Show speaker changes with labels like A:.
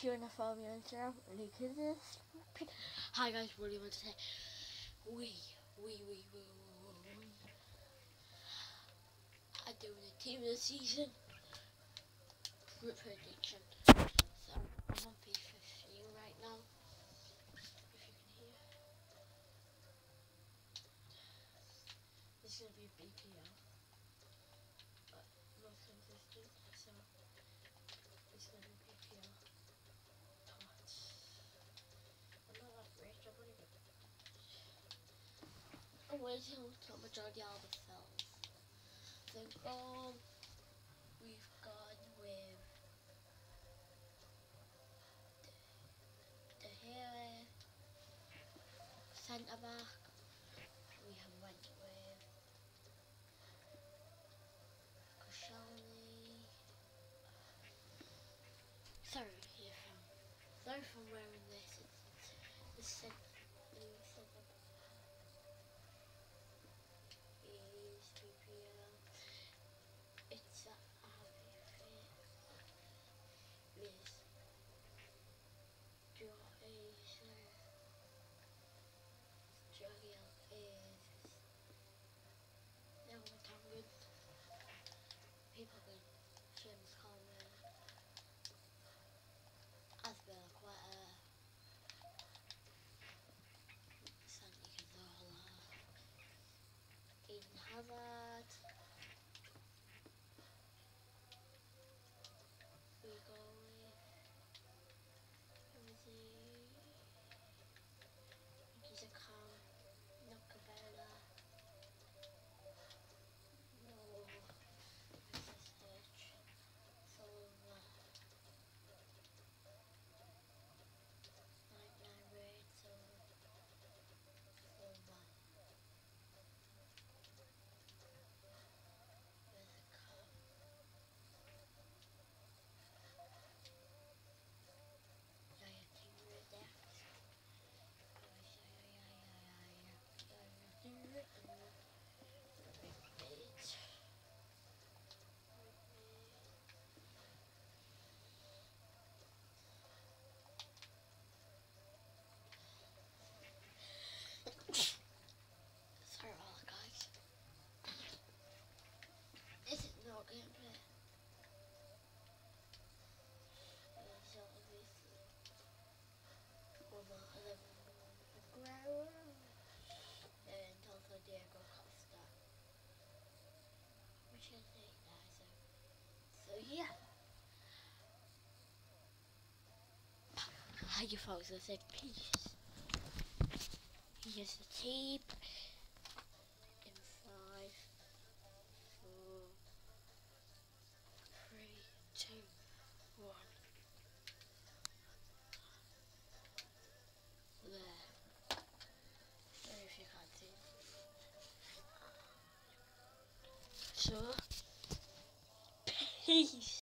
A: if you want to follow me on Instagram, the description. Hi guys, what do you want to say? We, we, we, we, we, we. I do a team the season prediction. So I'm on P15 right now. If you can hear. This is gonna be BPL. But consistent, so it's gonna be BPL. But I'm not that rich, I'm pretty good. Waiting until majority of the cells. Then um we've gone with the, the here centre back. We have went with Koscielny. Sorry I'm sorry I'm wearing this. It's the centre yeah. Hi you folks, I said peace. Here's the tape. Peace.